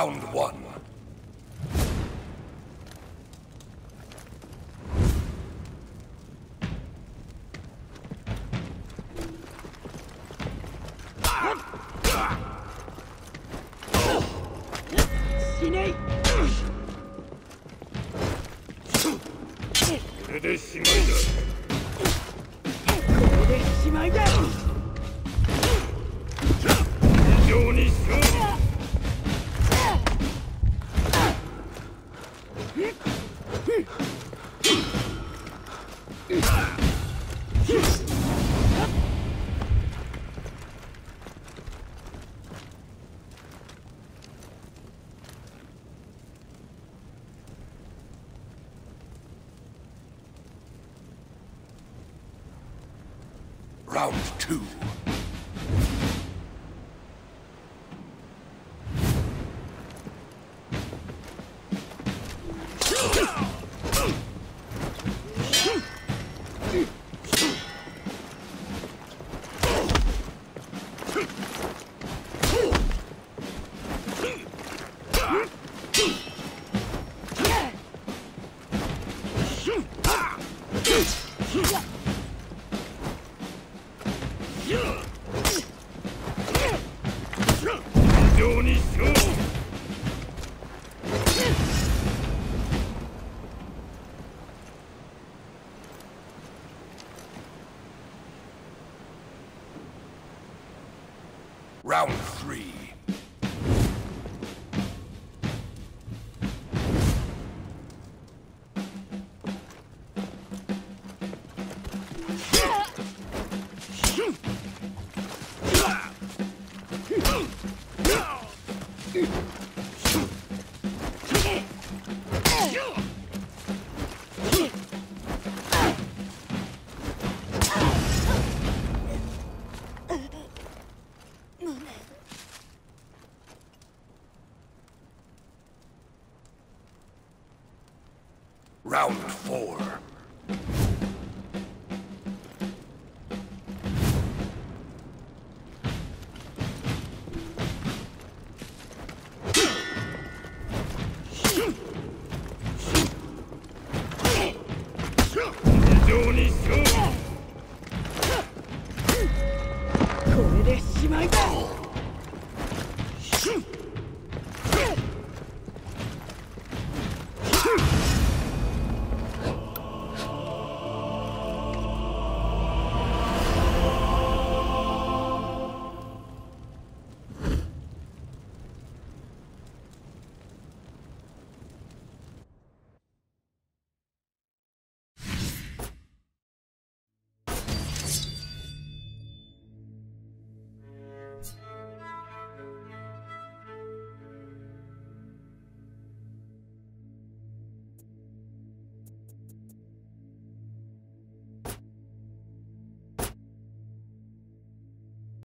Round one. これでしまいだこれでしまいだ Round two. Round three. Round four.